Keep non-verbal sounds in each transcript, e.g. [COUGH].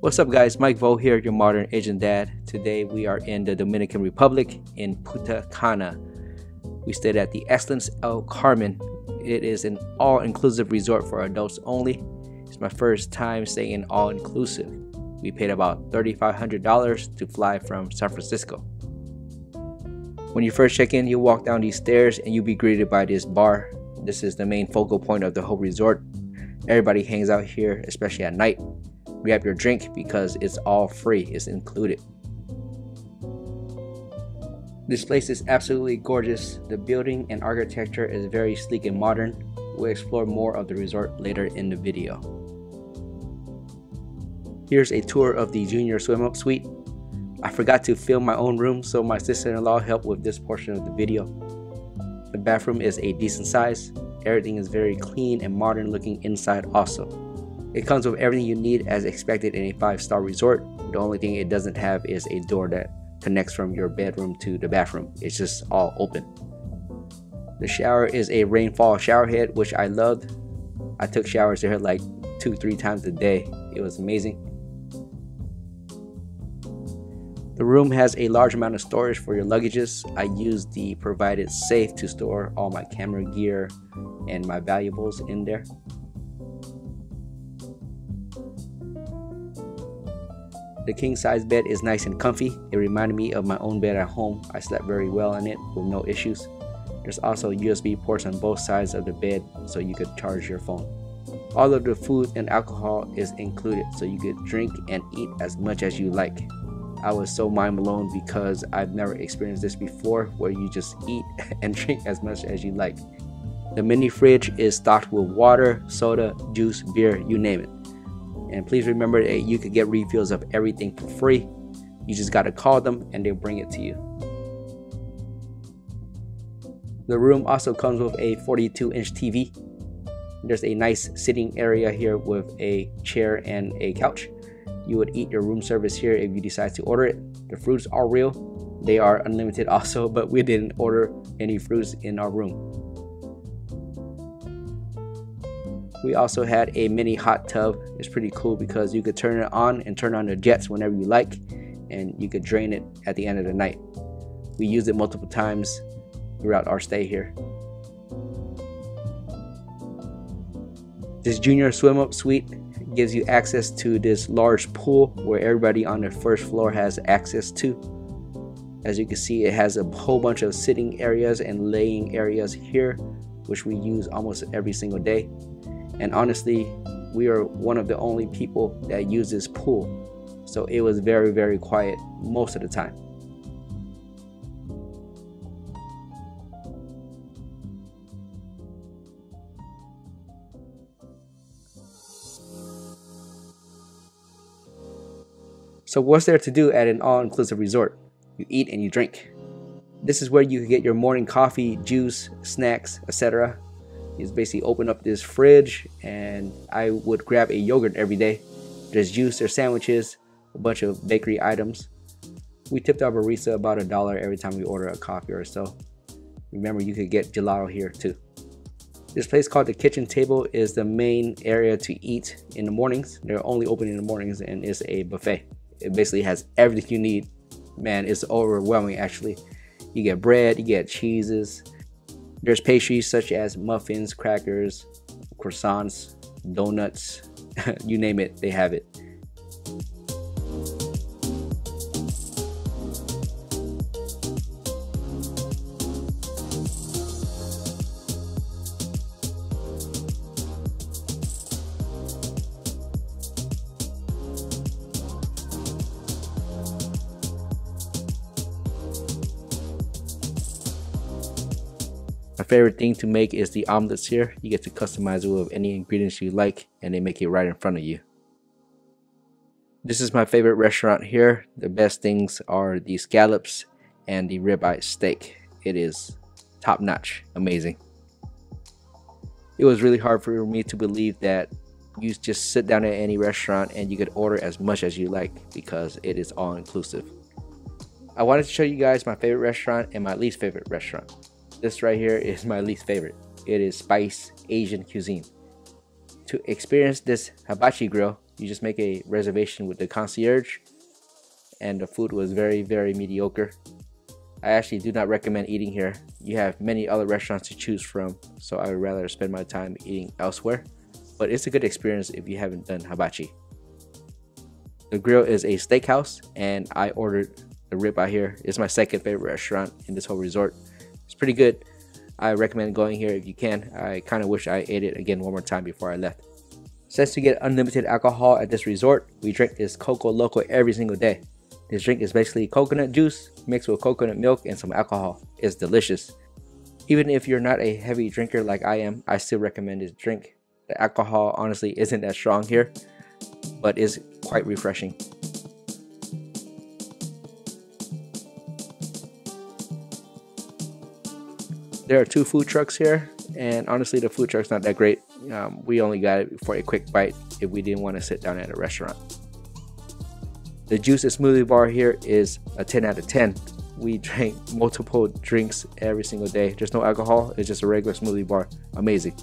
What's up guys, Mike Vo here, your modern Asian dad. Today we are in the Dominican Republic in Punta Cana. We stayed at the Excellence El Carmen. It is an all-inclusive resort for adults only. It's my first time staying all-inclusive. We paid about $3,500 to fly from San Francisco. When you first check in, you walk down these stairs and you'll be greeted by this bar. This is the main focal point of the whole resort. Everybody hangs out here, especially at night grab your drink because it's all free, it's included. This place is absolutely gorgeous. The building and architecture is very sleek and modern. We'll explore more of the resort later in the video. Here's a tour of the junior swim up suite. I forgot to film my own room, so my sister-in-law helped with this portion of the video. The bathroom is a decent size. Everything is very clean and modern looking inside also. It comes with everything you need as expected in a 5-star resort. The only thing it doesn't have is a door that connects from your bedroom to the bathroom. It's just all open. The shower is a rainfall shower head, which I loved. I took showers there like two, three times a day. It was amazing. The room has a large amount of storage for your luggages. I used the provided safe to store all my camera gear and my valuables in there. The king size bed is nice and comfy. It reminded me of my own bed at home. I slept very well in it with no issues. There's also USB ports on both sides of the bed so you could charge your phone. All of the food and alcohol is included so you could drink and eat as much as you like. I was so mind blown because I've never experienced this before where you just eat [LAUGHS] and drink as much as you like. The mini fridge is stocked with water, soda, juice, beer, you name it. And please remember that you could get refills of everything for free. You just got to call them and they'll bring it to you. The room also comes with a 42 inch TV. There's a nice sitting area here with a chair and a couch. You would eat your room service here if you decide to order it. The fruits are real. They are unlimited [LAUGHS] also, but we didn't order any fruits in our room. We also had a mini hot tub. It's pretty cool because you could turn it on and turn on the jets whenever you like, and you could drain it at the end of the night. We used it multiple times throughout our stay here. This junior swim up suite gives you access to this large pool where everybody on the first floor has access to. As you can see, it has a whole bunch of sitting areas and laying areas here, which we use almost every single day. And honestly, we are one of the only people that use this pool. So it was very, very quiet most of the time. So what's there to do at an all-inclusive resort? You eat and you drink. This is where you can get your morning coffee, juice, snacks, etc is basically open up this fridge and I would grab a yogurt every day. There's juice, there's sandwiches, a bunch of bakery items. We tipped our barista about a dollar every time we order a coffee or so. Remember, you could get gelato here too. This place called the Kitchen Table is the main area to eat in the mornings. They're only open in the mornings and it's a buffet. It basically has everything you need. Man, it's overwhelming actually. You get bread, you get cheeses, there's pastries such as muffins, crackers, croissants, donuts, [LAUGHS] you name it, they have it. Favorite thing to make is the omelets here. You get to customize it with any ingredients you like and they make it right in front of you. This is my favorite restaurant here. The best things are the scallops and the ribeye steak. It is top notch, amazing. It was really hard for me to believe that you just sit down at any restaurant and you could order as much as you like because it is all inclusive. I wanted to show you guys my favorite restaurant and my least favorite restaurant. This right here is my least favorite. It is Spice Asian Cuisine. To experience this hibachi grill, You just make a reservation with the concierge, and the food was very, very mediocre. I actually do not recommend eating here. You have many other restaurants to choose from, so I would rather spend my time eating elsewhere. But it's a good experience if you haven't done hibachi. The grill is a steakhouse, and I ordered the rib out here. It's my second favorite restaurant in this whole resort. Pretty good. I recommend going here if you can. I kind of wish I ate it again one more time before I left. Since to get unlimited alcohol at this resort, we drink this Coco Loco every single day. This drink is basically coconut juice mixed with coconut milk and some alcohol. It's delicious. Even if you're not a heavy drinker like I am, I still recommend this drink. The alcohol honestly isn't that strong here, but is quite refreshing. There are two food trucks here, and honestly, the food truck's not that great. Um, we only got it for a quick bite if we didn't want to sit down at a restaurant. The juice and smoothie bar here is a 10 out of 10. We [LAUGHS] drank multiple drinks every single day. There's no alcohol, it's just a regular smoothie bar. Amazing.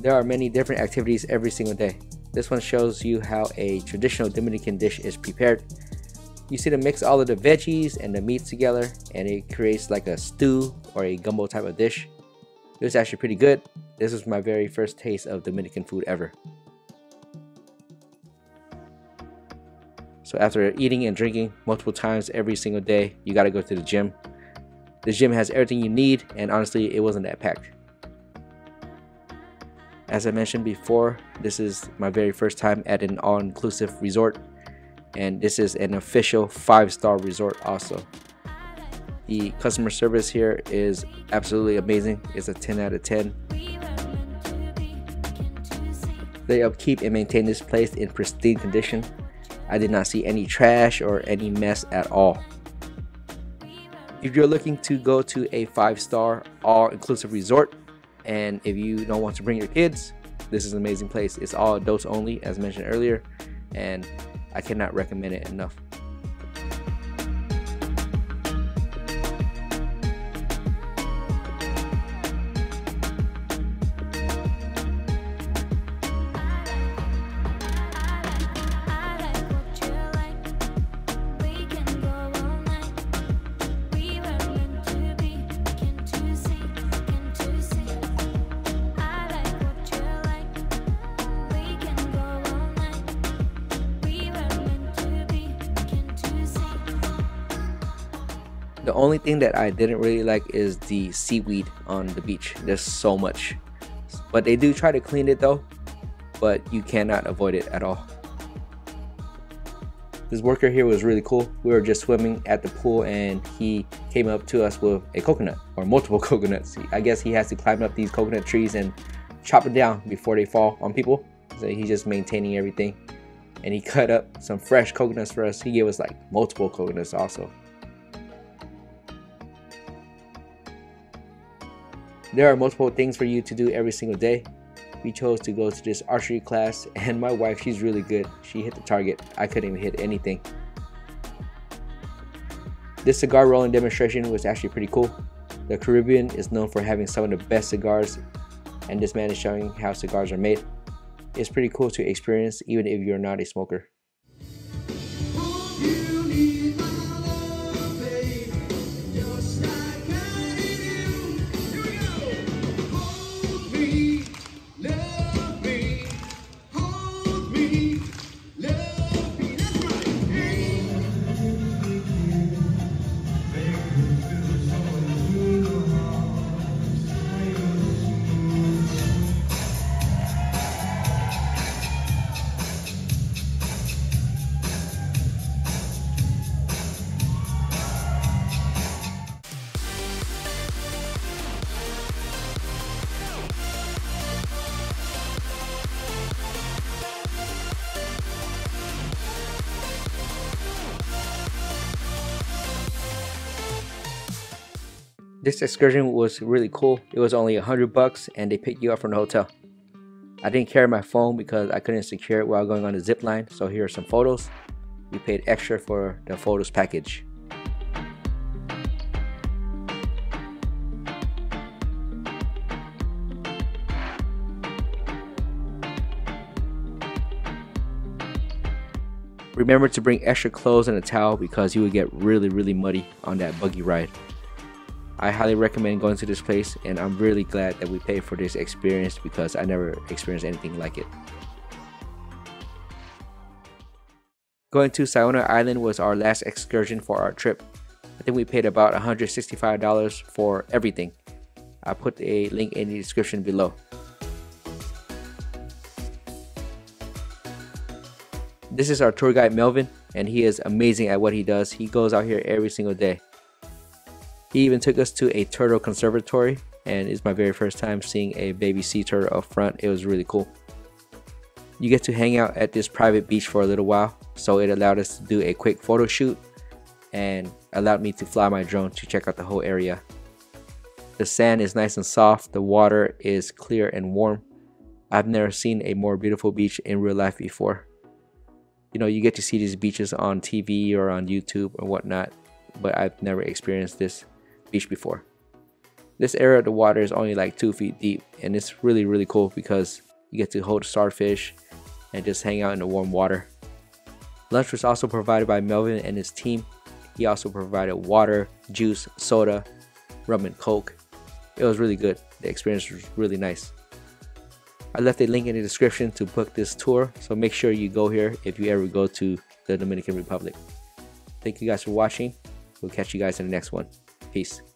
There are many different activities every single day. This one shows you how a traditional Dominican dish is prepared you see to mix all of the veggies and the meat together and it creates like a stew or a gumbo type of dish. It was actually pretty good. This was my very first taste of Dominican food ever. So after eating and drinking multiple times every single day, you gotta go to the gym. The gym has everything you need and honestly it wasn't that packed. As I mentioned before, this is my very first time at an all-inclusive resort and this is an official five-star resort also. The customer service here is absolutely amazing. It's a 10 out of 10 they upkeep and maintain this place in pristine condition. I did not see any trash or any mess at all. If you're looking to go to a five-star all-inclusive resort and if you don't want to bring your kids this is an amazing place. It's all adults only as mentioned earlier and I cannot recommend it enough. The only thing that I didn't really like is the seaweed on the beach. There's so much. But they do try to clean it though, but you cannot avoid it at all. This worker here was really cool. We were just swimming at the pool and he came up to us with a coconut or multiple [LAUGHS] coconuts. I guess he has to climb up these coconut trees and chop them down before they fall on people. So he's just maintaining everything. And he cut up some fresh coconuts for us. He gave us like multiple coconuts also. There are multiple things for you to do every single day. We chose to go to this archery class, [LAUGHS] and my wife, she's really good. She hit the target. I couldn't even hit anything. This cigar rolling demonstration was actually pretty cool. The Caribbean is known for having some of the best cigars, and this man is showing how cigars are made. It's pretty cool to experience even if you're not a smoker. This excursion was really cool. It was only 100 bucks and they picked you up from the hotel. I didn't carry my phone because I couldn't secure it while going on the zip line, so here are some photos. You paid extra for the photos package. Remember to bring extra clothes and a towel because you would get really, really muddy on that buggy ride. I highly recommend going to this place and I'm really glad that we paid for this experience because I never experienced anything like it. Going to Saona Island was our last excursion for our trip. I think we paid about $165 for everything. I'll put a link in the description below. This is our tour guide Melvin and he is amazing at what he does. He goes out here every single day. He even took us to a turtle conservatory and it's my very first time seeing a baby sea turtle up front. It was really cool. You get to hang out at this private beach for a little while so it allowed us to do a quick photo shoot and allowed me to fly my drone to check out the whole area. The sand is nice and soft, the water is clear and warm. I've never seen a more beautiful beach in real life before you know you get to see these beaches on TV or on YouTube or whatnot but I've never experienced this beach before this area of the water is only like two feet deep and it's really really cool because you get to hold starfish and just hang out in the warm water lunch was also provided by Melvin and his team he also provided water juice soda rum and coke it was really good the experience was really nice I left a link in the description to book this tour, so make sure you go here if you ever go to the Dominican Republic. Thank you guys for watching. We'll catch you guys in the next one. Peace.